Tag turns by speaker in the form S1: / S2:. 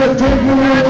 S1: will take you